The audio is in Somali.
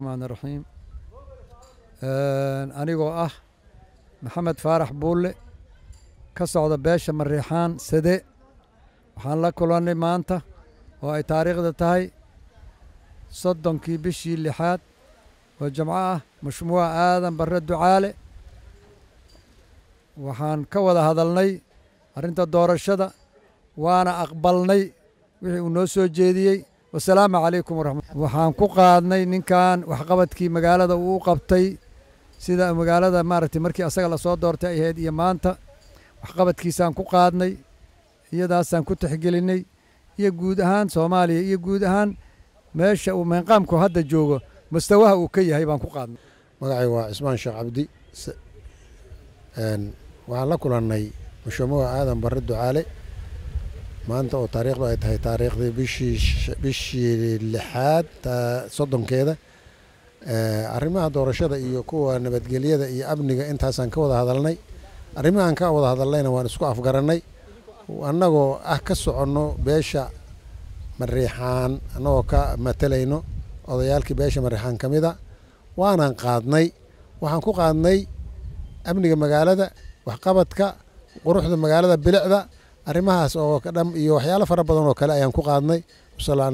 raxmaan raxiim anigoo ah maxamed faarax buulle ka socda beesha mariixaan sade waxaan la kulannay maanta oo ay taariikhda tahay soddonkii bishii lixaad oo jamco ah mashmuuca aadan barre ducaale waxaan ka wada hadalnay arrinta doorashada waana aqbalnay wixii uu noo soo jeediyey wasalaamu calaykum waraxmat waxaan ku qaadnay ninkan waxqabadkii magaalada uu qabtay sida magaalada maaragtay markii asaga la soo doortay ay ahayd iyo maanta. Waxqabadkiisaan ku qaadnay iyadaasaan ku tixgelinay iyo guud ahaan soomaaliya iyo guud ahaan meesha uu meenqaamku hadda joogo mustawaha uu ka yahay baan ku qaadnay. Magacay waa cismaan sheekh cabdi. Waxaan la kulannay mushamuha aadan barre ducaale maanta oo taariikhdu ay tahay taariikhdii bishii lixaad soddonkeeda arrimaha doorashada iyo kuwa nabadgelyada iyo amniga intaasaan ka wada hadalnay. Arrimahaan ka wada hadalnayna waan isku afgarannay. Annagoo ah ka soconno beesha mariixaan annagoo ka matalayno odayaalkii beesha mariixaan ka mida waanaan qaadnay. Waxaan ku qaadnay amniga magaalada waxqabadka quruxda magaalada bilicda arrimahaas oo ka dham iyo waxyaalo fara badan oo kale ayaan ku qaadnay